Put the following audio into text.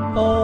哦。